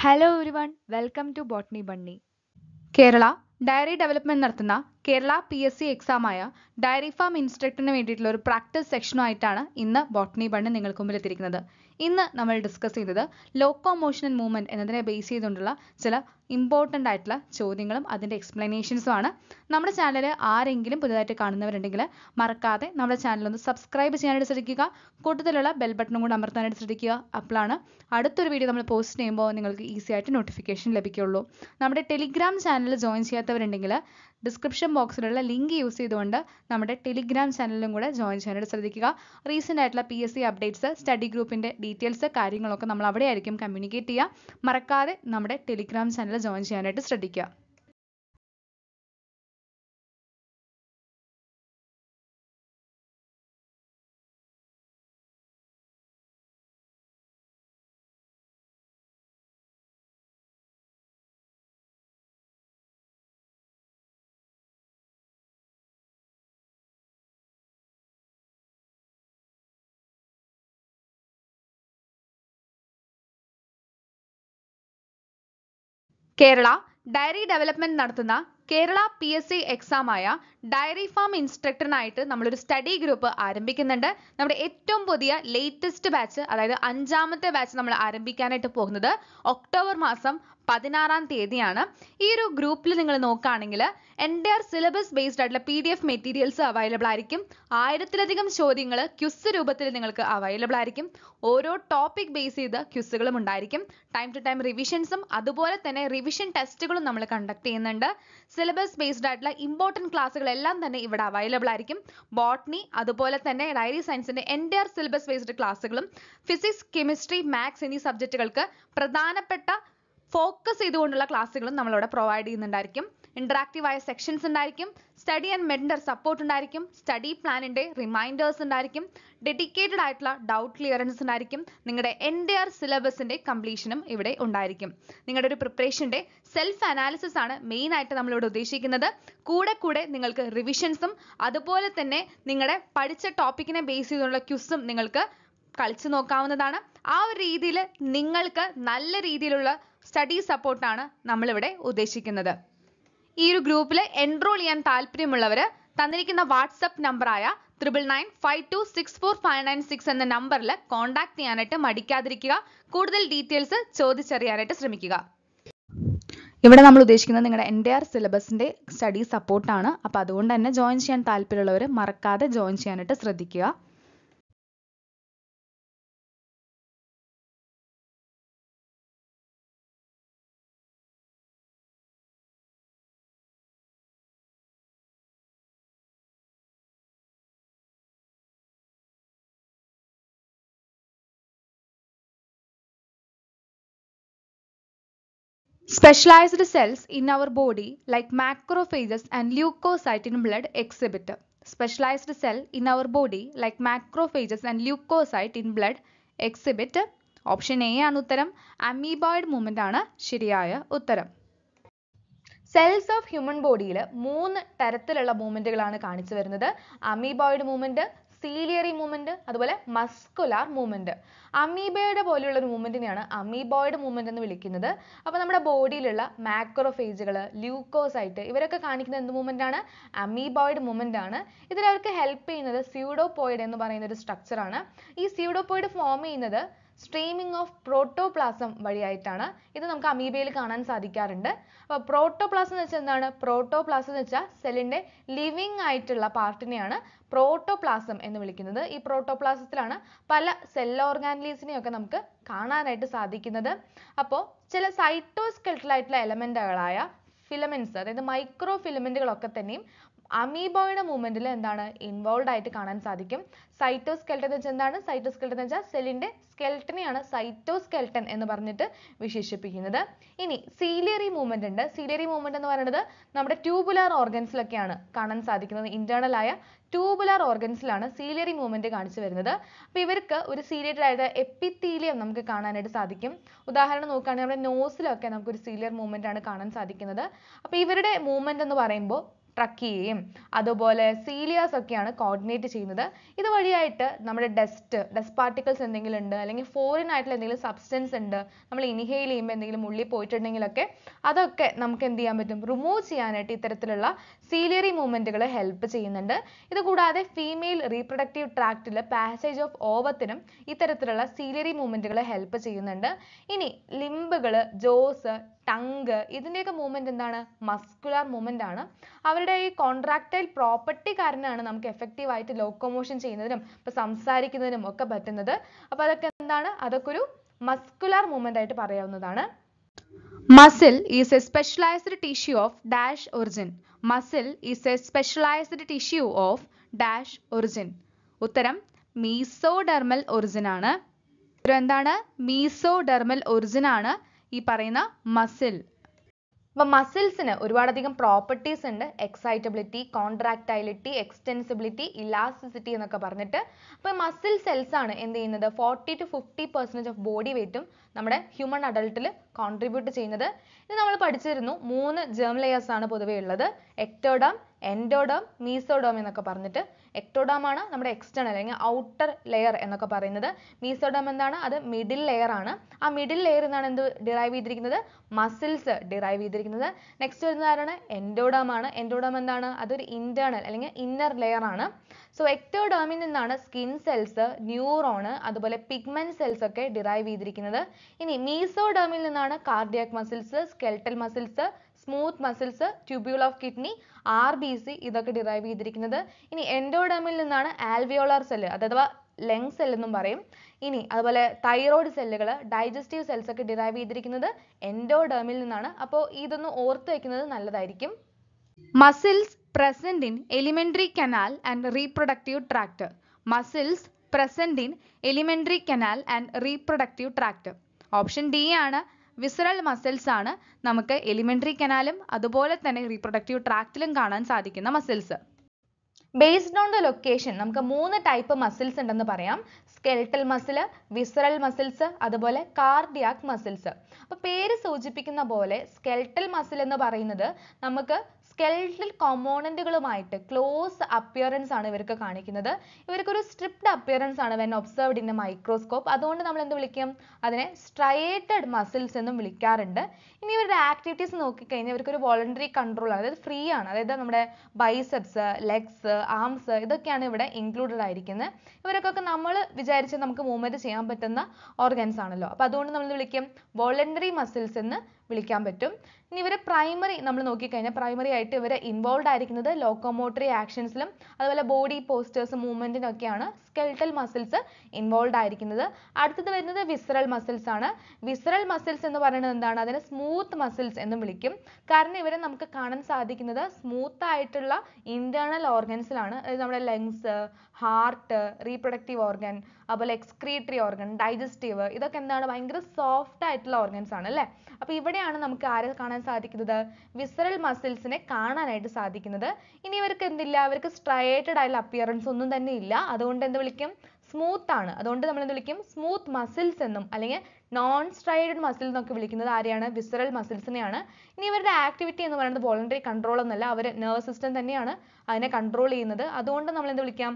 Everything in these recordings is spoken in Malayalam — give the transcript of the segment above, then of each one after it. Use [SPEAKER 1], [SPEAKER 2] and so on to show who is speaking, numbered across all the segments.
[SPEAKER 1] Hello everyone welcome to botany bunny Kerala dairy development നടത്തുന്ന കേരള പി എസ് സി എക്സാമായ ഡയറി ഫാം ഇൻസ്ട്രക്ടറിന് വേണ്ടിയിട്ടുള്ള ഒരു പ്രാക്ടീസ് സെക്ഷനുമായിട്ടാണ് ഇന്ന് ബോട്ടണി ബണ്ണ് നിങ്ങൾക്ക് മുമ്പിൽ എത്തിയിരിക്കുന്നത് ഇന്ന് നമ്മൾ ഡിസ്കസ് ചെയ്തത് ലോക്കോ മോഷൻ ആൻഡ് മൂവ്മെൻറ്റ് എന്നതിനെ ബേസ് ചെയ്തുകൊണ്ടുള്ള ചില ഇമ്പോർട്ടൻ്റ് ആയിട്ടുള്ള ചോദ്യങ്ങളും അതിൻ്റെ എക്സ്പ്ലനേഷൻസും ആണ് നമ്മുടെ ചാനൽ ആരെങ്കിലും പുതുതായിട്ട് കാണുന്നവരുണ്ടെങ്കിൽ മറക്കാതെ നമ്മുടെ ചാനൽ ഒന്ന് സബ്സ്ക്രൈബ് ചെയ്യാനായിട്ട് ശ്രദ്ധിക്കുക കൂട്ടത്തിലുള്ള ബെൽ ബട്ടണും കൂടെ അമർത്താനായിട്ട് ശ്രദ്ധിക്കുക അപ്പോഴാണ് അടുത്തൊരു വീഡിയോ നമ്മൾ പോസ്റ്റ് ചെയ്യുമ്പോൾ നിങ്ങൾക്ക് ഈസി ആയിട്ട് നോട്ടിഫിക്കേഷൻ ലഭിക്കുള്ളൂ നമ്മുടെ ടെലിഗ്രാം ചാനൽ ജോയിൻ ചെയ്യാത്തവരുണ്ടെങ്കിൽ ഡിസ്ക്രിപ്ഷൻ ബോക്സിലുള്ള ലിങ്ക് യൂസ് ചെയ്തുകൊണ്ട് നമ്മുടെ ടെലിഗ്രാം ചാനലിലും കൂടെ ജോയിൻ ചെയ്യാനായിട്ട് ശ്രദ്ധിക്കുക റീസെൻ്റ് ആയിട്ടുള്ള P S C updates study ഗ്രൂപ്പിൻ്റെ ഡീറ്റെയിൽസ് കാര്യങ്ങളൊക്കെ നമ്മൾ അവിടെയായിരിക്കും കമ്മ്യൂണിക്കേറ്റ് ചെയ്യുക മറക്കാതെ നമ്മുടെ ടെലിഗ്രാം ചാനൽ ജോയിൻ ചെയ്യാനായിട്ട് ശ്രദ്ധിക്കുക കേരള ഡയറി ഡെവലപ്മെന്റ് നടത്തുന്ന കേരള പി എസ് സി എക്സാമായ ഡയറി ഫാം ഇൻസ്ട്രക്ടറിനായിട്ട് നമ്മളൊരു സ്റ്റഡി ഗ്രൂപ്പ് ആരംഭിക്കുന്നുണ്ട് നമ്മുടെ ഏറ്റവും പുതിയ ലേറ്റസ്റ്റ് ബാച്ച് അതായത് അഞ്ചാമത്തെ ബാച്ച് നമ്മൾ ആരംഭിക്കാനായിട്ട് പോകുന്നത് ഒക്ടോബർ മാസം പതിനാറാം തീയതിയാണ് ഈ ഒരു ഗ്രൂപ്പിൽ നിങ്ങൾ നോക്കുകയാണെങ്കിൽ എൻ്റെ സിലബസ് ബേസ്ഡ് ആയിട്ടുള്ള P D F materials available ആയിരിക്കും ആയിരത്തിലധികം ചോദ്യങ്ങൾ ക്യുസ് രൂപത്തിൽ നിങ്ങൾക്ക് അവൈലബിൾ ആയിരിക്കും ഓരോ ടോപ്പിക് ബേസ് ചെയ്ത് ക്യുസുകളും ഉണ്ടായിരിക്കും ടൈം ടു ടൈം റിവിഷൻസും അതുപോലെ തന്നെ റിവിഷൻ ടെസ്റ്റുകളും നമ്മൾ കണ്ടക്ട് ചെയ്യുന്നുണ്ട് സിലബസ് ബേസ്ഡ് ആയിട്ടുള്ള ഇമ്പോർട്ടൻറ്റ് ക്ലാസ്സുകളെല്ലാം തന്നെ ഇവിടെ അവൈലബിൾ ആയിരിക്കും ബോട്ടണി അതുപോലെ തന്നെ ഡയറി സയൻസിൻ്റെ എൻ്റെ സിലബസ് ബേസ്ഡ് ക്ലാസ്സുകളും ഫിസിക്സ് കെമിസ്ട്രി മാത്സ് എന്നീ സബ്ജക്റ്റുകൾക്ക് പ്രധാനപ്പെട്ട ഫോക്കസ് ചെയ്തുകൊണ്ടുള്ള ക്ലാസ്സുകളും നമ്മളിവിടെ പ്രൊവൈഡ് ചെയ്യുന്നുണ്ടായിരിക്കും ഇന്ററാക്റ്റീവ് ആയ സെക്ഷൻസ് ഉണ്ടായിരിക്കും സ്റ്റഡി ആൻഡ് മെൻഡർ സപ്പോർട്ട് ഉണ്ടായിരിക്കും സ്റ്റഡി പ്ലാനിന്റെ റിമൈൻഡേഴ്സ് ഉണ്ടായിരിക്കും ഡെഡിക്കേറ്റഡ് ആയിട്ടുള്ള ഡൗട്ട് ക്ലിയറൻസ് ഉണ്ടായിരിക്കും നിങ്ങളുടെ എൻറ്റയർ സിലബസിന്റെ കംപ്ലീഷനും ഇവിടെ ഉണ്ടായിരിക്കും നിങ്ങളുടെ ഒരു പ്രിപ്പറേഷന്റെ സെൽഫ് അനാലിസിസ് ആണ് മെയിൻ ആയിട്ട് നമ്മളിവിടെ ഉദ്ദേശിക്കുന്നത് കൂടെ കൂടെ നിങ്ങൾക്ക് റിവിഷൻസും അതുപോലെ തന്നെ നിങ്ങളുടെ പഠിച്ച ടോപ്പിക്കിനെ ബേസ് ചെയ്തുള്ള ക്യുസും നിങ്ങൾക്ക് കളിച്ചു നോക്കാവുന്നതാണ് ആ ഒരു രീതിയിൽ നിങ്ങൾക്ക് നല്ല രീതിയിലുള്ള സ്റ്റഡി സപ്പോർട്ടാണ് നമ്മളിവിടെ ഉദ്ദേശിക്കുന്നത് ഈ ഒരു ഗ്രൂപ്പിൽ എൻറോൾ ചെയ്യാൻ താല്പര്യമുള്ളവർ തന്നിരിക്കുന്ന വാട്സപ്പ് നമ്പറായ triple nine five two six four five nine six എന്ന നമ്പറിൽ കോൺടാക്ട് ചെയ്യാനായിട്ട് മടിക്കാതിരിക്കുക കൂടുതൽ ഡീറ്റെയിൽസ് ചോദിച്ചറിയാനായിട്ട് ശ്രമിക്കുക ഇവിടെ നമ്മൾ ഉദ്ദേശിക്കുന്നത് നിങ്ങളുടെ എൻ ഡി ആർ സിലബസിൻ്റെ സ്റ്റഡി സപ്പോർട്ടാണ് അപ്പോൾ അതുകൊണ്ട് തന്നെ ജോയിൻ ചെയ്യാൻ താല്പര്യമുള്ളവർ മറക്കാതെ ജോയിൻ ചെയ്യാനായിട്ട് ശ്രദ്ധിക്കുക Specialized cells in our body like macrophages and leukocyte in blood exhibit. Specialized cell in our body like macrophages and leukocyte in blood exhibit. Option A ആണ് ഉത്തരം അമീബോയിഡ് മൂവ്മെന്റ് ആണ് ശരിയായ ഉത്തരം സെൽസ് ഓഫ് ഹ്യൂമൻ ബോഡിയിൽ മൂന്ന് തരത്തിലുള്ള മൂവ്മെന്റുകളാണ് കാണിച്ചു വരുന്നത് അമീബോയിഡ് മൂവ്മെന്റ് സീലിയറി മൂവ്മെന്റ് അതുപോലെ മസ്കുലാർ മൂവ്മെന്റ് അമീബയുടെ പോലെയുള്ള ഒരു മൂവ്മെന്റിനെയാണ് അമീബോയിഡ് മൂവ്മെന്റ് എന്ന് വിളിക്കുന്നത് അപ്പോൾ നമ്മുടെ ബോഡിയിലുള്ള മാക്രോഫേജുകൾ ല്യൂക്കോസൈറ്റ് ഇവരൊക്കെ കാണിക്കുന്ന എന്ത് മൂവ്മെന്റ് ആണ് അമീബോയിഡ് മൂവ്മെന്റ് ആണ് ഇതിൽ അവർക്ക് ഹെൽപ്പ് ചെയ്യുന്നത് സ്യൂഡോപോയിഡ് എന്ന് പറയുന്ന ഒരു സ്ട്രക്ചർ ആണ് ഈ സ്യൂഡോപോയിഡ് ഫോം ചെയ്യുന്നത് സ്ട്രീമിംഗ് ഓഫ് പ്രോട്ടോപ്ലാസം വഴിയായിട്ടാണ് ഇത് നമുക്ക് അമീബയിൽ കാണാൻ സാധിക്കാറുണ്ട് അപ്പോൾ പ്രോട്ടോപ്ലാസം എന്ന് വെച്ചാൽ എന്താണ് പ്രോട്ടോപ്ലാസം എന്ന് വെച്ചാൽ സെല്ലിൻ്റെ ലിവിങ് ആയിട്ടുള്ള പാർട്ടിനെയാണ് പ്രോട്ടോപ്ലാസം എന്ന് വിളിക്കുന്നത് ഈ പ്രോട്ടോപ്ലാസത്തിലാണ് പല സെൽ ഓർഗാനിലീസിനെയൊക്കെ നമുക്ക് കാണാനായിട്ട് സാധിക്കുന്നത് അപ്പോൾ ചില സൈറ്റോസ്കെൽട്ടലായിട്ടുള്ള എലമെൻറ്റുകളായ ഫിലമെൻസ് അതായത് മൈക്രോ ഫിലമെൻറ്റുകളൊക്കെ തന്നെയും അമീബോയുടെ മൂവ്മെന്റിൽ എന്താണ് ഇൻവോൾവ് ആയിട്ട് കാണാൻ സാധിക്കും സൈറ്റോസ്കെൽട്ടൻ എന്ന് വെച്ചാൽ എന്താണ് സൈറ്റോസ്കെൽട്ടൻ എന്ന് വെച്ചാൽ സെല്ലിന്റെ സ്കെൽട്ടനെയാണ് സൈറ്റോസ്കെൽട്ടൻ എന്ന് പറഞ്ഞിട്ട് വിശേഷിപ്പിക്കുന്നത് ഇനി സീലിയറി മൂവ്മെന്റ് ഉണ്ട് സീലിയറി മൂവ്മെന്റ് എന്ന് പറയുന്നത് നമ്മുടെ ട്യൂബുലാർ ഓർഗൻസിലൊക്കെയാണ് കാണാൻ സാധിക്കുന്നത് ഇന്റേണൽ ആയ ട്യൂബുലാർ ഓർഗൻസിലാണ് സീലിയറി മൂവ്മെന്റ് കാണിച്ചു വരുന്നത് അപ്പോൾ ഇവർക്ക് ഒരു സീലിയറ്റഡ് ആയിട്ട് എപ്പിത്തീലിയം നമുക്ക് കാണാനായിട്ട് സാധിക്കും ഉദാഹരണം നോക്കുകയാണെങ്കിൽ നമ്മുടെ നോസിലൊക്കെ ഒരു സീലിയർ മൂവ്മെന്റ് ആണ് കാണാൻ സാധിക്കുന്നത് അപ്പോൾ ഇവരുടെ മൂവ്മെന്റ് എന്ന് പറയുമ്പോൾ ട്രക്ക് ചെയ്യുകയും അതുപോലെ സീലിയാസ് ഒക്കെയാണ് കോർഡിനേറ്റ് ചെയ്യുന്നത് ഇത് വഴിയായിട്ട് നമ്മുടെ ഡസ്റ്റ് ഡസ്റ്റ് പാർട്ടിക്കിൾസ് എന്തെങ്കിലും ഉണ്ട് അല്ലെങ്കിൽ ഫോറിൻ ആയിട്ടുള്ള എന്തെങ്കിലും സബ്സ്റ്റൻസ് ഉണ്ട് നമ്മൾ ഇൻഹെയിൽ ചെയ്യുമ്പോൾ എന്തെങ്കിലും ഉള്ളിൽ പോയിട്ടുണ്ടെങ്കിലൊക്കെ അതൊക്കെ നമുക്ക് എന്ത് ചെയ്യാൻ പറ്റും റിമൂവ് ചെയ്യാനായിട്ട് ഇത്തരത്തിലുള്ള സീലിയറി മൂവ്മെൻറ്റുകൾ ഹെൽപ്പ് ചെയ്യുന്നുണ്ട് ഇതുകൂടാതെ കൂടാതെ ഫീമെയിൽ റീപ്രൊഡക്റ്റീവ് ട്രാക്റ്റിലെ പാസേജ് ഓഫ് ഓവത്തിനും ഇത്തരത്തിലുള്ള സീലിയറി മൂവ്മെൻറ്റുകൾ ഹെൽപ്പ് ചെയ്യുന്നുണ്ട് ഇനി ലിംബുകൾ ജോസ് ടങ്ക് ഇതിൻ്റെയൊക്കെ മൂവ്മെൻറ്റ് എന്താണ് മസ്കുലാർ മൂവ്മെൻ്റ് ആണ് അവരുടെ ഈ കോൺട്രാക്റ്റൈൽ പ്രോപ്പർട്ടി കാരണമാണ് നമുക്ക് എഫക്റ്റീവായിട്ട് ലോക്കോമോഷൻ ചെയ്യുന്നതിനും ഇപ്പം സംസാരിക്കുന്നതിനും ഒക്കെ പറ്റുന്നത് അപ്പോൾ അതൊക്കെ എന്താണ് അതൊക്കെ ഒരു മസ്കുലാർ മൂവ്മെൻ്റ് ആയിട്ട് പറയാവുന്നതാണ് muscle is a specialised tissue of dash origin muscle is a specialised tissue of dash origin ഉത്തരം മീസോഡർമൽ ഒറിജിൻ ആണ് എന്താണ് മീസോഡർമൽ ഒറിജിൻ ആണ് ഈ പറയുന്ന മസിൽ അപ്പോൾ മസിൽസിന് ഒരുപാടധികം പ്രോപ്പർട്ടീസ് ഉണ്ട് എക്സൈറ്റബിലിറ്റി കോൺട്രാക്ടൈലിറ്റി എക്സ്റ്റെൻസിബിലിറ്റി ഇലാസ്റ്റിസിറ്റി എന്നൊക്കെ പറഞ്ഞിട്ട് അപ്പോൾ മസിൽ സെൽസ് ആണ് എന്ത് ചെയ്യുന്നത് forty to fifty percentage of body വെയിറ്റും നമ്മുടെ ഹ്യൂമൺ അഡൾട്ടിൽ കോൺട്രിബ്യൂട്ട് ചെയ്യുന്നത് ഇത് നമ്മൾ പഠിച്ചിരുന്നു മൂന്ന് ജേം ലെയേഴ്സ് ആണ് പൊതുവെ ഉള്ളത് എക്ടോഡാം എൻഡോഡാം മീസോഡോം എന്നൊക്കെ പറഞ്ഞിട്ട് എക്ടോഡാം ആണ് നമ്മുടെ എക്സ്റ്റേണൽ അല്ലെങ്കിൽ ഔട്ടർ ലെയർ എന്നൊക്കെ പറയുന്നത് മീസോഡോം എന്താണ് അത് മിഡിൽ ലെയർ ആണ് ആ മിഡിൽ ലെയർ എന്നാണ് എന്ത് ഡിറൈവ് ചെയ്തിരിക്കുന്നത് മസിൽസ് ഡിറൈവ് ചെയ്തിരിക്കുന്നത് നെക്സ്റ്റ് വരുന്നതാരാണ് ആരാണ് ആണ് എൻഡോഡാം എന്താണ് അതൊരു ഇന്റേണൽ അല്ലെങ്കിൽ ഇന്നർ ലെയർ ആണ് സോ എക്ടോഡേമിൽ നിന്നാണ് സ്കിൻ സെൽസ് ന്യൂറോണ് അതുപോലെ പിഗ്മെന്റ് സെൽസ് ഒക്കെ ഡിറൈവ് ചെയ്തിരിക്കുന്നത് ഇനി മീസോഡേമിൽ നിന്നാണ് cardiac muscles skeletal muscles smooth muscles tubule of kidney R B C ഇതൊക്കെ ഡിറൈവ് ചെയ്തിരിക്കുന്നത് ഇനി എൻഡോഡേമിൽ നിന്നാണ് ആൽവിയോളാർ സെല്ല് അഥവാ ലങ് സെൽ എന്നും പറയും ഇനി അതുപോലെ തൈറോയ്ഡ് സെല്ലുകൾ ഡൈജസ്റ്റീവ് സെൽസ് ഒക്കെ ഡിറൈവ് ചെയ്തിരിക്കുന്നത് എൻഡോഡേമിൽ നിന്നാണ് അപ്പോൾ ഇതൊന്ന് ഓർത്ത് വയ്ക്കുന്നത് നല്ലതായിരിക്കും muscles present in alimentary canal and reproductive tract. Muscles present in alimentary canal and reproductive tract. Option D ആണ് വിസറൽ മസിൽസ് ആണ് നമുക്ക് എലിമെന്ററി കനാലും അതുപോലെ തന്നെ റീപ്രൊഡക്റ്റീവ് ട്രാക്റ്റിലും കാണാൻ സാധിക്കുന്ന muscles based on the location നമുക്ക് മൂന്ന് ടൈപ്പ് മസിൽസ് ഉണ്ടെന്ന് പറയാം സ്കെൽട്ടൽ മസിൽ വിസറൽ മസിൽസ് അതുപോലെ കാർഡിയാക് മസിൽസ് അപ്പോൾ പേര് സൂചിപ്പിക്കുന്ന പോലെ സ്കെൽട്ടൽ മസിൽ എന്ന് പറയുന്നത് നമുക്ക് സ്കെൽട്ടൽ കോമ്പോണൻറ്റുകളുമായിട്ട് ക്ലോസ് അപ്പിയറൻസ് ആണ് ഇവർക്ക് കാണിക്കുന്നത് ഇവർക്കൊരു സ്ട്രിപ്ഡ് അപ്പിയറൻസ് ആണ് when observed in a microscope അതുകൊണ്ട് നമ്മൾ എന്ത് വിളിക്കും അതിനെ സ്ട്രൈറ്റഡ് മസിൽസ് എന്നും വിളിക്കാറുണ്ട് ഇനി ഇവരുടെ ആക്ടിവിറ്റീസ് നോക്കിക്കഴിഞ്ഞാൽ ഇവർക്കൊരു വോളണ്ടറി കൺട്രോൾ ആണ് അതായത് ഫ്രീ ആണ് അതായത് നമ്മുടെ ബൈസെപ്സ് ലെഗ്സ് ആംസ് ഇതൊക്കെയാണ് ഇവിടെ ഇൻക്ലൂഡഡ് ആയിരിക്കുന്നത് ഇവരൊക്കെ നമ്മൾ വിചാരിച്ച് നമുക്ക് മൂവ്മെന്റ് ചെയ്യാൻ പറ്റുന്ന ഓർഗൻസ് ആണല്ലോ അപ്പോൾ അതുകൊണ്ട് നമ്മൾ വിളിക്കും വോളണ്ടറി മസിൽസ് എന്ന് വിളിക്കാൻ പറ്റും ഇനി ഇവരെ പ്രൈമറി നമ്മൾ നോക്കിക്കഴിഞ്ഞാൽ പ്രൈമറി ആയിട്ട് ഇവർ ഇൻവോൾവ് ആയിരിക്കുന്നത് ലോക്കോമോട്ടറി ആക്ഷൻസിലും അതുപോലെ ബോഡി പോസ്റ്റേഴ്സ് ഒക്കെയാണ് സ്കെൽട്ടൽ മസിൽസ് ഇൻവോൾവ് ആയിരിക്കുന്നത് അടുത്തത് വരുന്നത് വിസറൽ മസിൽസ് ആണ് വിസറൽ മസിൽസ് എന്ന് പറയുന്നത് എന്താണ് അതിനെ സ്മൂത്ത് മസിൽസ് എന്നും വിളിക്കും കാരണം ഇവരെ നമുക്ക് കാണാൻ സാധിക്കുന്നത് സ്മൂത്ത് ആയിട്ടുള്ള ഇന്റേണൽ ഓർഗൻസിലാണ് അതായത് നമ്മുടെ ലങ്സ് ഹാർട്ട് റീപ്രൊഡക്റ്റീവ് ഓർഗൻ അതുപോലെ എക്സ്ക്രീറ്ററി ഓർഗൻ ഡൈജസ്റ്റീവ് ഇതൊക്കെ എന്താണ് ഭയങ്കര സോഫ്റ്റ് ആയിട്ടുള്ള ഓർഗൻസ് ആണ് അല്ലേ അപ്പോൾ ഇവിടെയാണ് നമുക്ക് ആരെ കാണാൻ കാണാൻ സാധിക്കുന്നത് വിസറൽ മസിൽസിനെ കാണാനായിട്ട് സാധിക്കുന്നത് ഇനി ഇവർക്ക് എന്തില്ല അവർക്ക് സ്ട്രയേറ്റഡ് ആയുള്ള അപ്പിയറൻസ് ഒന്നും തന്നെ ഇല്ല അതുകൊണ്ട് എന്ത് വിളിക്കും സ്മൂത്ത് ആണ് അതുകൊണ്ട് നമ്മൾ എന്ത് വിളിക്കും സ്മൂത്ത് മസിൽസ് എന്നും അല്ലെങ്കിൽ നോൺ സ്ട്രൈഡ് മസിൽ എന്നൊക്കെ വിളിക്കുന്നത് ആരെയാണ് വിസറൽ മസിൽസിനെയാണ് ഇനി ഇവരുടെ ആക്ടിവിറ്റി എന്ന് പറയുന്നത് വോളണ്ടറി കൺട്രോൾ ഒന്നല്ല അവർ നെർവ് സിസ്റ്റം തന്നെയാണ് അതിനെ കൺട്രോൾ ചെയ്യുന്നത് അതുകൊണ്ട് നമ്മൾ എന്ത് വിളിക്കാം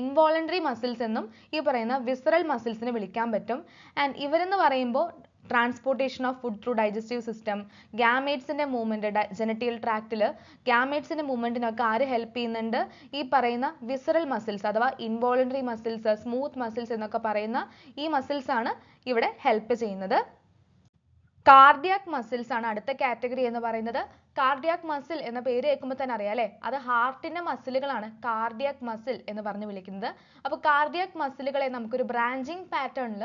[SPEAKER 1] ഇൻവോളണ്ടറി മസിൽസ് എന്നും ഈ പറയുന്ന വിസറൽ മസിൽസിനെ വിളിക്കാൻ പറ്റും ആൻഡ് ഇവരെന്ന് പറയുമ്പോൾ transportation of food through digestive system ഗ്യാമേറ്റ്സിൻ്റെ മൂവ്മെൻറ്റ് ജനറ്റിയൽ ട്രാക്റ്റിൽ ഗ്യാമേറ്റ്സിൻ്റെ മൂവ്മെൻറ്റിനൊക്കെ ആര് ഹെൽപ്പ് ചെയ്യുന്നുണ്ട് ഈ പറയുന്ന വിസറൽ മസിൽസ് അഥവാ ഇൻവോളണ്ടറി മസിൽസ് സ്മൂത്ത് മസിൽസ് എന്നൊക്കെ പറയുന്ന ഈ മസിൽസാണ് ആണ് ഇവിടെ ഹെൽപ്പ് ചെയ്യുന്നത് കാർഡിയാക് മസിൽസ് ആണ് അടുത്ത കാറ്റഗറി എന്ന് പറയുന്നത് കാർഡിയാക് മസിൽ എന്ന പേര് കേൾക്കുമ്പോൾ തന്നെ അറിയാം അല്ലേ അത് ഹാർട്ടിന്റെ മസിലുകളാണ് കാർഡിയാക് മസിൽ എന്ന് പറഞ്ഞ് വിളിക്കുന്നത് അപ്പോൾ കാർഡിയാക് മസിലുകളെ നമുക്കൊരു ബ്രാഞ്ചിങ് പാറ്റേണിൽ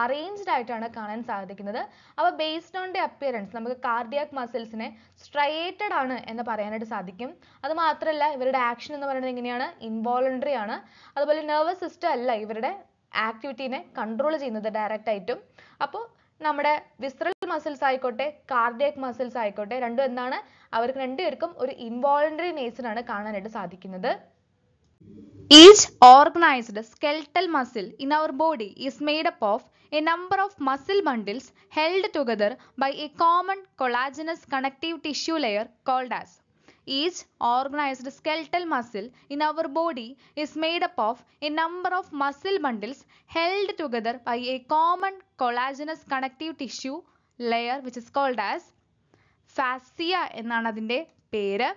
[SPEAKER 1] അറേഞ്ച്ഡ് ആയിട്ടാണ് കാണാൻ സാധിക്കുന്നത് അപ്പോൾ ബേസ്ഡ് ഓൺ ദി അപ്പിയറൻസ് നമുക്ക് കാർഡിയാക് മസിൽസിനെ സ്ട്രൈറ്റഡ് ആണ് എന്ന് പറയാനായിട്ട് സാധിക്കും അത് മാത്രമല്ല ഇവരുടെ ആക്ഷൻ എന്ന് പറയുന്നത് എങ്ങനെയാണ് ഇൻവോളണ്ടറി ആണ് അതുപോലെ നെർവസ് സിസ്റ്റം അല്ല ഇവരുടെ ആക്ടിവിറ്റീനെ കൺട്രോൾ ചെയ്യുന്നത് ഡയറക്റ്റ് ആയിട്ടും അപ്പോൾ നമ്മുടെ വിസ്തൃ മസിൽസ് ആയിക്കോട്ടെ കാർഡിയക് മസിൽസ് ആയിക്കോട്ടെ രണ്ടും എന്താണ് അവർക്ക് രണ്ടുപേർക്കും ഒരു ഇൻവോളണ്ടറി നേച്ചർ ആണ് കാണാനായിട്ട് സാധിക്കുന്നത് each organised skeletal muscle in our body is made up of a number of muscle bundles held together by a common collagenous connective tissue layer called as each organised skeletal muscle in our body is made up of a number of muscle bundles held together by a common collagenous connective tissue layer which is called as fascia എന്നാണ് അതിൻ്റെ പേര്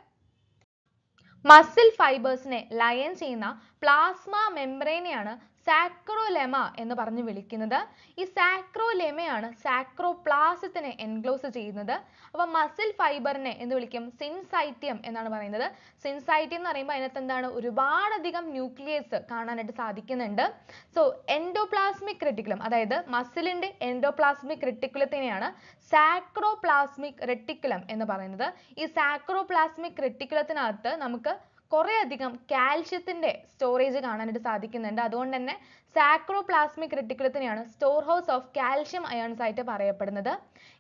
[SPEAKER 1] മസിൽ ഫൈബേഴ്സിനെ ലയൻ ചെയ്യുന്ന പ്ലാസ്മ മെംബ്രേനെയാണ് സാക്രോലെമ എന്ന് പറഞ്ഞ് വിളിക്കുന്നത് ഈ സാക്രോലെമയാണ് സാക്രോപ്ലാസത്തിനെ എൻക്ലോസ് ചെയ്യുന്നത് അപ്പോൾ മസിൽ ഫൈബറിനെ എന്ന് വിളിക്കും സിൻസൈറ്റിയം എന്നാണ് പറയുന്നത് സിൻസൈറ്റിയം എന്ന് പറയുമ്പോൾ അതിനകത്ത് എന്താണ് ഒരുപാടധികം ന്യൂക്ലിയസ് കാണാനായിട്ട് സാധിക്കുന്നുണ്ട് സോ എൻഡോപ്ലാസ്മിക് റെറ്റിക്കുലം അതായത് മസിലിൻ്റെ എൻഡോപ്ലാസ്മിക് റെറ്റിക്കുലത്തിനെയാണ് സാക്രോപ്ലാസ്മിക് റെറ്റിക്കുലം എന്ന് പറയുന്നത് ഈ സാക്രോപ്ലാസ്മിക് റെറ്റിക്കുലത്തിനകത്ത് നമുക്ക് കുറേയധികം കാൽഷ്യത്തിൻ്റെ സ്റ്റോറേജ് കാണാനായിട്ട് സാധിക്കുന്നുണ്ട് അതുകൊണ്ട് തന്നെ സാക്രോപ്ലാസ്മിക് റെറ്റിക്കുലത്തിനെയാണ് store house of calcium ions ആയിട്ട് പറയപ്പെടുന്നത്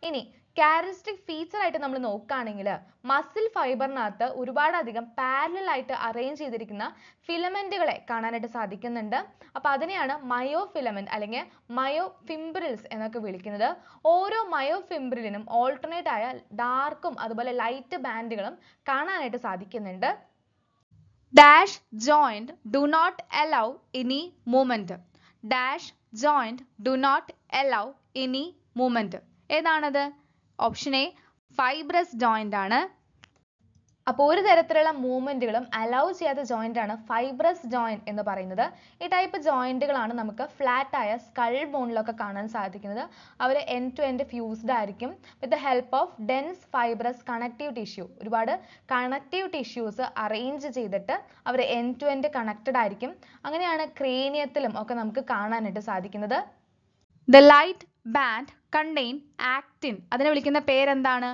[SPEAKER 1] ഇനി ക്യാരക്ടറിസ്റ്റിക് ഫീച്ചർ ആയിട്ട് നമ്മൾ നോക്കുകയാണെങ്കിൽ മസിൽ ഫൈബറിനകത്ത് ഒരുപാടധികം പാരലൽ ആയിട്ട് അറേഞ്ച് ചെയ്തിരിക്കുന്ന ഫിലമെൻറ്റുകളെ കാണാനായിട്ട് സാധിക്കുന്നുണ്ട് അപ്പോൾ അതിനെയാണ് മയോ ഫിലമെൻറ്റ് അല്ലെങ്കിൽ മയോ ഫിംബ്രിൽസ് എന്നൊക്കെ വിളിക്കുന്നത് ഓരോ മയോ ഫിംബ്രിലിനും ഓൾട്ടർനേറ്റ് ആയ ഡാർക്കും അതുപോലെ ലൈറ്റ് ബാൻഡുകളും കാണാനായിട്ട് സാധിക്കുന്നുണ്ട് Dash joint do not allow any movement. Dash joint do not allow any movement. ഏതാണത് ഓപ്ഷൻ എ ഫൈബ്രസ് ജോയിൻ്റ് ആണ് അപ്പോൾ ഒരു തരത്തിലുള്ള മൂവ്മെൻറ്റുകളും അലൗ ചെയ്യാത്ത ജോയിൻ്റ് ആണ് ഫൈബ്രസ് ജോയിൻറ്റ് എന്ന് പറയുന്നത് ഈ ടൈപ്പ് ജോയിൻറ്റുകളാണ് നമുക്ക് ഫ്ലാറ്റ് ആയ സ്കൾ ബോണിലൊക്കെ കാണാൻ സാധിക്കുന്നത് അവർ എൻ ടു എൻഡ് ഫ്യൂസ്ഡ് ആയിരിക്കും with the help of dense fibrous connective tissue ഒരുപാട് കണക്റ്റീവ് ടിഷ്യൂസ് അറേഞ്ച് ചെയ്തിട്ട് അവർ എൻ ടു എൻഡ് കണക്റ്റഡ് ആയിരിക്കും അങ്ങനെയാണ് ക്രേനിയത്തിലും ഒക്കെ നമുക്ക് കാണാനായിട്ട് സാധിക്കുന്നത് the light band contain actin അതിനെ വിളിക്കുന്ന പേരെന്താണ്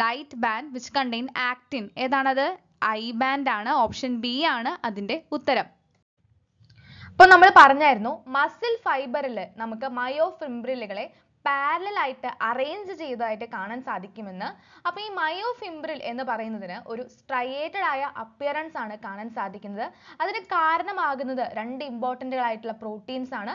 [SPEAKER 1] light band which contain actin ഏതാണത് ഐ ബാൻഡ് ആണ് ഓപ്ഷൻ ബി ആണ് അതിന്റെ ഉത്തരം അപ്പോൾ നമ്മൾ പറഞ്ഞായിരുന്നു മസിൽ ഫൈബറിൽ നമുക്ക് മയോ പാരലൽ ആയിട്ട് അറേഞ്ച് ചെയ്തതായിട്ട് കാണാൻ സാധിക്കുമെന്ന് അപ്പോൾ ഈ മയോഫിംബ്രിൽ എന്ന് പറയുന്നതിന് ഒരു സ്ട്രയേറ്റഡ് ആയ അപ്പിയറൻസ് ആണ് കാണാൻ സാധിക്കുന്നത് അതിന് കാരണമാകുന്നത് രണ്ട് ഇമ്പോർട്ടൻ്റ് ആയിട്ടുള്ള പ്രോട്ടീൻസ് ആണ്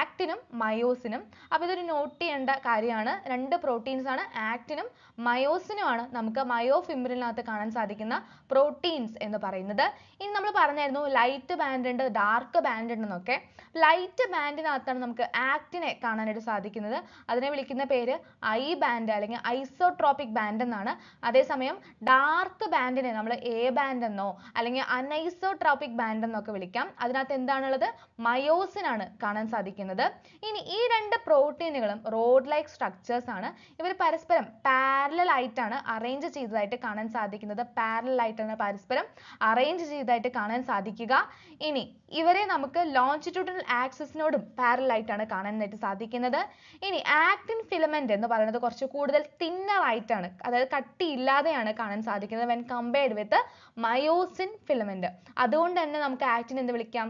[SPEAKER 1] ആക്റ്റിനും മയോസിനും അപ്പോൾ ഇതൊരു നോട്ട് ചെയ്യേണ്ട കാര്യമാണ് രണ്ട് പ്രോട്ടീൻസ് ആണ് ആക്റ്റിനും മയോസിനുമാണ് നമുക്ക് മയോഫിംബ്രിലിനകത്ത് കാണാൻ സാധിക്കുന്ന പ്രോട്ടീൻസ് എന്ന് പറയുന്നത് ഇനി നമ്മൾ പറഞ്ഞായിരുന്നു ലൈറ്റ് ബാൻഡ് ഉണ്ട് ഡാർക്ക് ബാൻഡ് ഉണ്ടെന്നൊക്കെ ലൈറ്റ് ബാൻഡിനകത്താണ് നമുക്ക് ആക്റ്റിനെ കാണാനായിട്ട് സാധിക്കുന്നത് അതിനെ വിളിക്കുന്ന പേര് ഐ ബാൻഡ് അല്ലെങ്കിൽ ഐസോട്രോപിക് ബാൻഡ് എന്നാണ് അതേസമയം ഡാർക്ക് ബാൻഡിനെ നമ്മൾ എ ബാൻഡ് എന്നോ അല്ലെങ്കിൽ അനൈസോട്രോപിക് ബാൻഡ് എന്നൊക്കെ വിളിക്കാം അതിനകത്ത് എന്താണുള്ളത് മയോസിൻ ആണ് കാണാൻ സാധിക്കുന്നത് ഇനി ഈ രണ്ട് പ്രോട്ടീനുകളും റോഡ് ലൈക്ക് സ്ട്രക്ചേഴ്സ് ആണ് ഇവർ പരസ്പരം പാരലൽ ആയിട്ടാണ് അറേഞ്ച് ചെയ്തതായിട്ട് കാണാൻ സാധിക്കുന്നത് പാരലൽ ആയിട്ടാണ് പരസ്പരം അറേഞ്ച് ചെയ്തതായിട്ട് കാണാൻ സാധിക്കുക ഇനി ഇവരെ നമുക്ക് ലോഞ്ചിറ്റ്യൂഡിനൽ ആക്സിസിനോടും പാരലൽ ആയിട്ടാണ് കാണാനായിട്ട് സാധിക്കുന്നത് ഇനി ആക്റ്റിൻ ഫിലമെന്റ് എന്ന് പറയുന്നത് കുറച്ച് കൂടുതൽ തിന്നർ ആയിട്ടാണ് അതായത് കട്ടിയില്ലാതെയാണ് കാണാൻ സാധിക്കുന്നത് when compared with myosin filament. അതുകൊണ്ട് തന്നെ നമുക്ക് actin എന്ന് വിളിക്കാം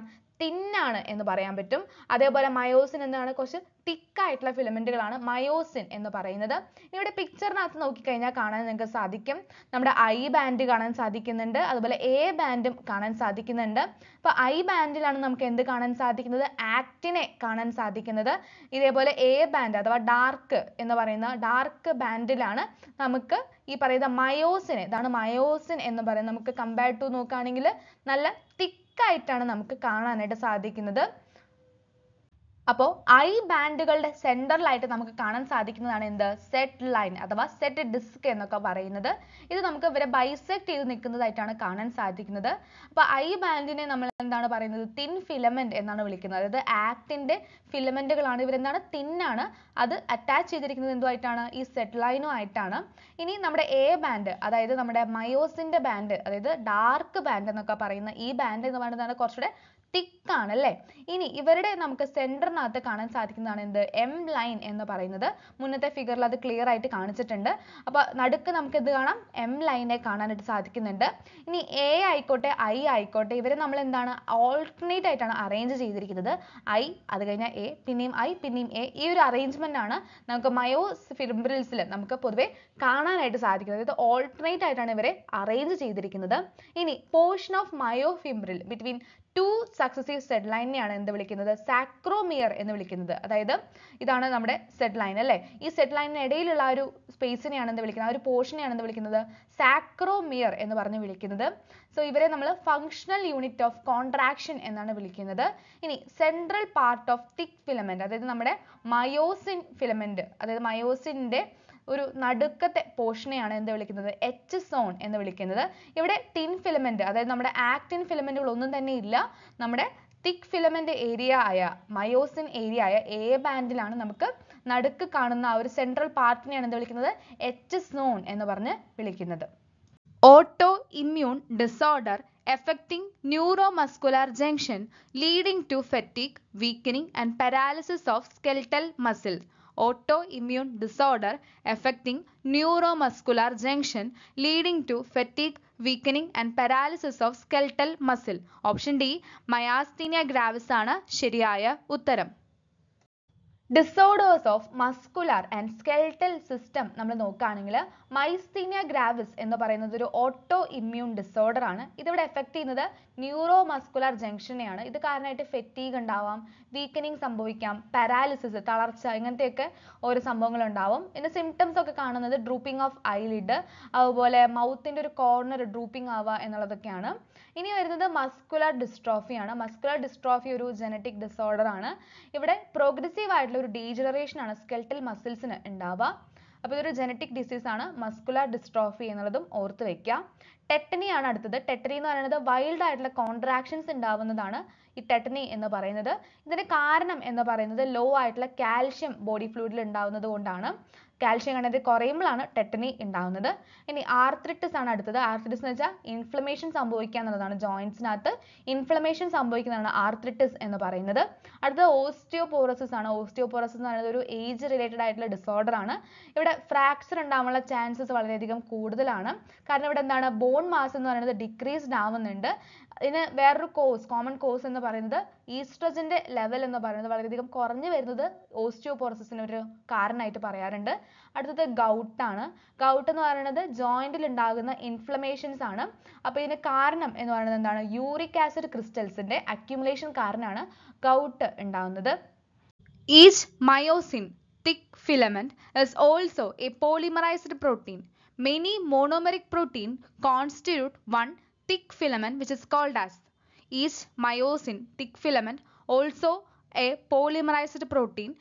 [SPEAKER 1] ആണ് എന്ന് പറയാൻ പറ്റും അതേപോലെ മയോസിൻ എന്താണ് കുറച്ച് തിക്കായിട്ടുള്ള ഫിലമെന്റുകളാണ് മയോസിൻ എന്ന് പറയുന്നത് ഇവിടെ പിക്ചറിനകത്ത് നോക്കിക്കഴിഞ്ഞാൽ കാണാൻ നിങ്ങൾക്ക് സാധിക്കും നമ്മുടെ ഐ ബാൻഡ് കാണാൻ സാധിക്കുന്നുണ്ട് അതുപോലെ എ ബാൻഡും കാണാൻ സാധിക്കുന്നുണ്ട് അപ്പോൾ ഐ ബാൻഡിലാണ് നമുക്ക് എന്ത് കാണാൻ സാധിക്കുന്നത് ആക്റ്റിനെ കാണാൻ സാധിക്കുന്നത് ഇതേപോലെ എ ബാൻഡ് അഥവാ ഡാർക്ക് എന്ന് പറയുന്ന ഡാർക്ക് ബാൻഡിലാണ് നമുക്ക് ഈ പറയുന്ന മയോസിനെ ഇതാണ് മയോസിൻ എന്ന് പറയുന്നത് നമുക്ക് കമ്പയർ ടു നോക്കുകയാണെങ്കിൽ നല്ല തിക്ക് ആയിട്ടാണ് നമുക്ക് കാണാനായിട്ട് സാധിക്കുന്നത് അപ്പോൾ ഐ ബാൻഡുകളുടെ സെൻറ്ററിലായിട്ട് നമുക്ക് കാണാൻ സാധിക്കുന്നതാണ് എന്ത് സെറ്റ് ലൈൻ അഥവാ സെറ്റ് ഡിസ്ക് എന്നൊക്കെ പറയുന്നത് ഇത് നമുക്ക് ഇവരെ ബൈസെക്ട് ചെയ്ത് നിൽക്കുന്നതായിട്ടാണ് കാണാൻ സാധിക്കുന്നത് അപ്പോൾ ഐ ബാൻഡിനെ നമ്മൾ എന്താണ് പറയുന്നത് തിൻ ഫിലമെന്റ് എന്നാണ് വിളിക്കുന്നത് അതായത് ആക്ടിൻ്റെ ഫിലമെൻറ്റുകളാണ് ഇവരെന്താണ് തിന്നാണ് അത് അറ്റാച്ച് ചെയ്തിരിക്കുന്നത് എന്തുമായിട്ടാണ് ഈ സെറ്റ് ലൈനും ആയിട്ടാണ് ഇനി നമ്മുടെ എ ബാൻഡ് അതായത് നമ്മുടെ മയോസിൻ്റെ ബാൻഡ് അതായത് ഡാർക്ക് ബാൻഡ് എന്നൊക്കെ പറയുന്ന ഈ ബാൻഡ് എന്ന് പറയുന്നതാണ് കുറച്ചുകൂടെ തിക്ക് ആണ് അല്ലേ? ഇനി ഇവരുടെ നമുക്ക് center കാണാൻ സാധിക്കുന്നതാണ് എന്ത് എം ലൈൻ എന്ന് പറയുന്നത്. മുന്നത്തെ ഫിഗറിൽ അത് ക്ലിയർ ആയിട്ട് കാണിച്ചിട്ടുണ്ട്. അപ്പോൾ നടുക്ക് നമുക്ക് എന്ത് കാണാം എം ലൈനെ കാണാനായിട്ട് സാധിക്കുന്നുണ്ട്. ഇനി എ ആയിക്കോട്ടെ ഐ ആയിക്കോട്ടെ ഇവരെ നമ്മൾ എന്താണ് ഓൾട്ടർനേറ്റ് ആയിട്ടാണ് അറേഞ്ച് ചെയ്തിരിക്കുന്നത്. ഐ അത് കഴിഞ്ഞാൽ എ പിന്നെയും ഐ പിന്നെയും എ ഈ ഒരു അറേഞ്ച്മെന്റ് ആണ് നമുക്ക് മയോ ഫിബ്രിൽസിൽ നമുക്ക് പൊതുവെ കാണാനായിട്ട് സാധിക്കുന്നത്. ഇത് ഓൾട്ടർനേറ്റ് ആയിട്ടാണ് ഇവരെ അറേഞ്ച് ചെയ്തിരിക്കുന്നത്. ഇനി of myofibril between two successive Z ലൈനെയാണ് എന്ത് വിളിക്കുന്നത് സാക്രോമിയർ എന്ന് വിളിക്കുന്നത് അതായത് ഇതാണ് നമ്മുടെ സെഡ് ലൈൻ അല്ലേ ഈ സെഡ് ലൈനിന് ഇടയിലുള്ള ആ ഒരു സ്പേസിനെയാണ് എന്ത് വിളിക്കുന്നത് ആ ഒരു പോർഷനെയാണ് എന്ത് വിളിക്കുന്നത് സാക്രോമിയർ എന്ന് പറഞ്ഞ് വിളിക്കുന്നത് സോ ഇവരെ നമ്മൾ ഫങ്ഷണൽ യൂണിറ്റ് ഓഫ് കോൺട്രാക്ഷൻ എന്നാണ് വിളിക്കുന്നത് ഇനി central part of thick filament അതായത് നമ്മുടെ മയോസിൻ ഫിലമെന്റ് അതായത് മയോസിൻ്റെ ഒരു നടുക്കത്തെ പോർഷനെയാണ് എന്ത് വിളിക്കുന്നത് എച്ച് സോൺ എന്ന് വിളിക്കുന്നത് ഇവിടെ ടിൻ ഫിലമെന്റ് അതായത് നമ്മുടെ ആക്ടിൻ ഫിലമെന്റുകൾ ഒന്നും തന്നെ ഇല്ല നമ്മുടെ തിക് ഫിലമെന്റ് ഏരിയ ആയ മയോസിൻ ഏരിയ ആയ എ ബാൻഡിലാണ് നമുക്ക് നടുക്ക് കാണുന്ന ആ ഒരു സെൻട്രൽ പാർട്ടിനെയാണ് എന്ത് വിളിക്കുന്നത് എച്ച് സോൺ എന്ന് പറഞ്ഞ് വിളിക്കുന്നത് autoimmune disorder neuromuscular junction leading to fatigue weakening and paralysis of skeletal muscle autoimmune disorder affecting muscular junction leading to fatigue weakening and paralysis of skeletal muscle option D myasthenia gravis ആണ് ശരിയായ ഉത്തരം disorders of muscular and skeletal system നമ്മൾ നോക്കുകയാണെങ്കിൽ മൈസ്തീനിയ ഗ്രാവിസ് എന്ന് പറയുന്നത് ഒരു ഓട്ടോ ഇമ്മ്യൂൺ ഡിസോർഡർ ആണ് ഇതിവിടെ എഫക്ട് ചെയ്യുന്നത് ന്യൂറോ മസ്കുലാർ ജംഗ്ഷനെയാണ് ഇത് കാരണമായിട്ട് ഫെറ്റീഗ് ഉണ്ടാവാം വീക്കനിങ് സംഭവിക്കാം പാരാലിസിസ് തളർച്ച ഇങ്ങനത്തെയൊക്കെ ഓരോ സംഭവങ്ങൾ ഉണ്ടാവും പിന്നെ സിംറ്റംസ് ഒക്കെ കാണുന്നത് ഡ്രൂപ്പിംഗ് ഓഫ് ഐലിഡ് അതുപോലെ മൗത്തിൻ്റെ ഒരു കോർണർ ഡ്രൂപ്പിംഗ് ആവുക എന്നുള്ളതൊക്കെയാണ് ഇനി വരുന്നത് മസ്കുലർ ഡിസ്ട്രോഫി ആണ് മസ്കുലർ ഡിസ്ട്രോഫി ഒരു ജനറ്റിക് ഡിസോർഡർ ആണ് ഇവിടെ പ്രോഗ്രസീവ് ആയിട്ടുള്ള ഒരു ഡീജനറേഷൻ ആണ് സ്കെൽറ്റൽ മസിൽസിന് ഉണ്ടാവുക അപ്പോൾ ഇതൊരു ജനറ്റിക് ഡിസീസ് ആണ് മസ്കുലർ ഡിസ്ട്രോഫി എന്നുള്ളതും ഓർത്ത് വെക്കുക ടെറ്റനി ആണ് അടുത്തത് ടെറ്റനി എന്ന് പറയുന്നത് വൈൽഡ് ആയിട്ടുള്ള കോൺട്രാക്ഷൻസ് ഉണ്ടാവുന്നതാണ് ഈ ടെറ്റനി എന്ന് പറയുന്നത് ഇതിന്റെ കാരണം എന്ന് പറയുന്നത് ലോ ആയിട്ടുള്ള കാൽഷ്യം ബോഡി ഫ്ലൂയിഡിൽ ഉണ്ടാവുന്നത് കൊണ്ടാണ് കാൽഷ്യം കണ്ടത് കുറയുമ്പോഴാണ് ടെറ്റനി ഉണ്ടാകുന്നത് ഇനി ആർത്രിട്ടിസ് ആണ് അടുത്തത് ആർത്രിട്ടിസ് എന്ന് വെച്ചാൽ ഇൻഫ്ലമേഷൻ സംഭവിക്കുക എന്നുള്ളതാണ് ജോയിൻസിനകത്ത് ഇൻഫ്ലമേഷൻ സംഭവിക്കുന്നതാണ് ആർത്രിട്ടിസ് എന്ന് പറയുന്നത് അടുത്തത് ഓസ്റ്റിയോപോറസിസ് ആണ് ഓസ്റ്റിയോപോറസിസ് എന്ന് പറയുന്നത് ഒരു ഏജ് റിലേറ്റഡ് ആയിട്ടുള്ള ഡിസോർഡർ ആണ് ഇവിടെ ഫ്രാക്ചർ ഉണ്ടാവാനുള്ള ചാൻസസ് വളരെയധികം കൂടുതലാണ് കാരണം ഇവിടെ എന്താണ് ബോൺ മാസ് എന്ന് പറയുന്നത് ഡിക്രീസ്ഡ് ആവുന്നുണ്ട് ഇതിന് വേറൊരു കോസ് കോമൺ കോസ് എന്ന് പറയുന്നത് ഈസ്ട്രജന്റെ ലെവൽ എന്ന് പറയുന്നത് വളരെയധികം കുറഞ്ഞു വരുന്നത് ഓസ്റ്റിയോപോറസിന് ഒരു കാരണമായിട്ട് പറയാറുണ്ട് അടുത്തത് ഗൗട്ട് ആണ് ഗൗട്ട് എന്ന് പറയുന്നത് ജോയിന്റിൽ ഉണ്ടാകുന്ന ഇൻഫ്ലമേഷൻസ് ആണ് അപ്പോൾ ഇതിന് കാരണം എന്ന് പറയുന്നത് എന്താണ് യൂറിക് ആസിഡ് ക്രിസ്റ്റൽസിന്റെ അക്യുമുലേഷൻ കാരണമാണ് ഗൗട്ട് ഉണ്ടാകുന്നത് is myosin thick filament is also a polymerised protein many monomeric protein constitute one thick filament which is called as is myosin, thick filament, also a polymerized protein.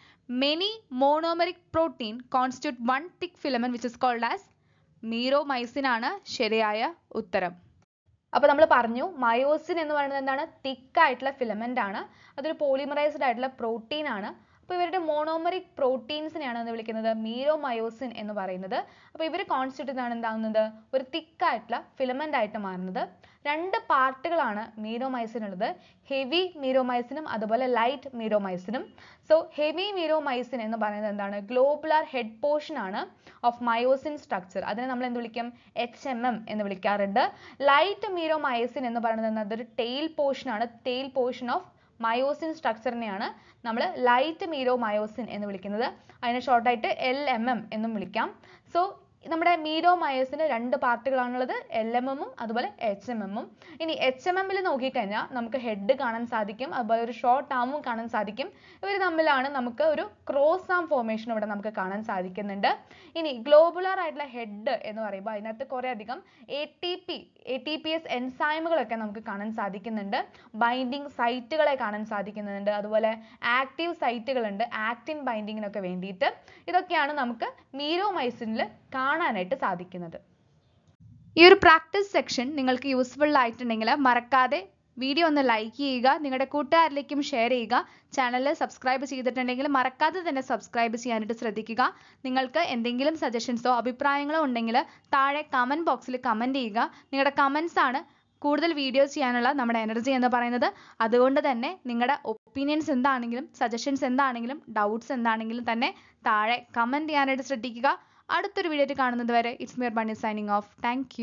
[SPEAKER 1] Many monomeric protein constitute one thick filament which is called as meromyosin ആണ് ശരിയായ ഉത്തരം അപ്പോൾ നമ്മൾ പറഞ്ഞു മയോസിൻ എന്ന് പറയുന്നത് എന്താണ് തിക്കായിട്ടുള്ള ഫിലമെൻ്റ് ആണ് അതൊരു പോളിമറൈസ്ഡ് ആയിട്ടുള്ള പ്രോട്ടീൻ ആണ് അപ്പോൾ ഇവരുടെ മോണോമറിക് പ്രോട്ടീൻസിനെയാണ് എന്ന് വിളിക്കുന്നത് മീരോമയോസിൻ എന്ന് പറയുന്നത് അപ്പോൾ ഇവർ കോൺസ്റ്റിറ്റ്യൂട്ട് ചെയ്താണ് എന്താകുന്നത് ഒരു തിക്കായിട്ടുള്ള ഫിലമെൻ്റ് ആയിട്ട് മാറുന്നത് രണ്ട് പാർട്ടുകളാണ് മീരോമൈസിൻ ഉള്ളത് ഹെവി മീരോമൈസിനും അതുപോലെ ലൈറ്റ് മീരോമൈസിനും സോ ഹെവി മീരോമൈസിൻ എന്ന് പറയുന്നത് എന്താണ് ഗ്ലോബുലാർ ഹെഡ് പോർഷൻ ആണ് ഓഫ് മയോസിൻ സ്ട്രക്ചർ അതിനെ നമ്മൾ എന്ത് വിളിക്കും എച്ച് എം എം എന്ന് വിളിക്കാറുണ്ട് ലൈറ്റ് മീരോമൈസിൻ എന്ന് പറയുന്നത് അതൊരു ടെയിൽ പോർഷൻ ആണ് ടെയിൽ പോർഷൻ ഓഫ് മയോസിൻ സ്ട്രക്ചറിനെയാണ് നമ്മൾ ലൈറ്റ് മീരോ മയോസിൻ എന്ന് വിളിക്കുന്നത് അതിനെ എൽ എം എം എന്നും വിളിക്കാം. സോ നമ്മുടെ മീഡോമയേഴ്സിന് രണ്ട് പാർട്ടുകളാണുള്ളത് എൽ എം എമ്മും അതുപോലെ എച്ച് എം എമ്മും ഇനി എച്ച് എം എമ്മിൽ നോക്കിക്കഴിഞ്ഞാൽ നമുക്ക് ഹെഡ് കാണാൻ സാധിക്കും അതുപോലെ ഒരു ഷോർട്ട് ആമും കാണാൻ സാധിക്കും ഇവർ തമ്മിലാണ് നമുക്ക് ഒരു ക്രോസ് ആം ഫോർമേഷൻ ഇവിടെ നമുക്ക് കാണാൻ സാധിക്കുന്നുണ്ട് ഇനി ഗ്ലോബുലർ ആയിട്ടുള്ള ഹെഡ് എന്ന് പറയുമ്പോൾ അതിനകത്ത് കുറേ അധികം A T P A T P S എൻസൈമുകളൊക്കെ നമുക്ക് കാണാൻ സാധിക്കുന്നുണ്ട് ബൈൻഡിങ് സൈറ്റുകളെ കാണാൻ സാധിക്കുന്നുണ്ട് അതുപോലെ ആക്റ്റീവ് സൈറ്റുകളുണ്ട് ആക്റ്റിൻ ബൈൻഡിങ്ങിനൊക്കെ വേണ്ടിയിട്ട് ഇതൊക്കെയാണ് നമുക്ക് മീരോമൈസിനിൽ കാണാൻ കാണാനായിട്ട് സാധിക്കുന്നത് ഈ ഒരു പ്രാക്ടീസ് സെക്ഷൻ നിങ്ങൾക്ക് യൂസ്ഫുൾ ആയിട്ടുണ്ടെങ്കിൽ മറക്കാതെ വീഡിയോ ഒന്ന് ലൈക്ക് ചെയ്യുക നിങ്ങളുടെ കൂട്ടുകാരിലേക്കും ഷെയർ ചെയ്യുക ചാനൽ സബ്സ്ക്രൈബ് ചെയ്തിട്ടുണ്ടെങ്കിൽ മറക്കാതെ തന്നെ സബ്സ്ക്രൈബ് ചെയ്യാനായിട്ട് ശ്രദ്ധിക്കുക നിങ്ങൾക്ക് എന്തെങ്കിലും സജഷൻസോ അഭിപ്രായങ്ങളോ ഉണ്ടെങ്കിൽ താഴെ കമൻറ്റ് ബോക്സിൽ കമൻറ്റ് ചെയ്യുക നിങ്ങളുടെ കമൻസ് ആണ് കൂടുതൽ വീഡിയോസ് ചെയ്യാനുള്ള നമ്മുടെ എനർജി എന്ന് പറയുന്നത് അതുകൊണ്ട് തന്നെ നിങ്ങളുടെ ഒപ്പീനിയൻസ് എന്താണെങ്കിലും സജഷൻസ് എന്താണെങ്കിലും ഡൗട്ട്സ് എന്താണെങ്കിലും തന്നെ താഴെ കമൻറ്റ് ചെയ്യാനായിട്ട് ശ്രദ്ധിക്കുക അടുത്തൊരു വീഡിയോ കാണുന്നത് വരെ ഇറ്റ്സ് മിയർ ബണ്ണി സൈനിങ് ഓഫ് താങ്ക്